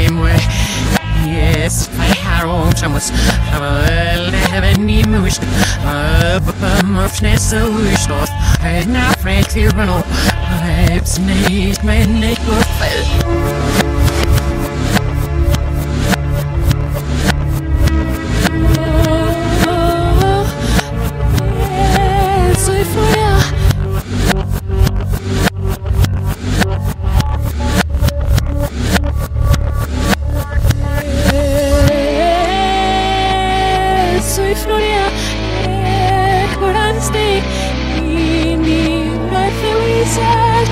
leben die Müscht, aber Murfschne so stoff, na fragt wir noch, hab's nicht, wenn ich gefällt. Soy Soy Floria, Coranste, y mi raza Luisa,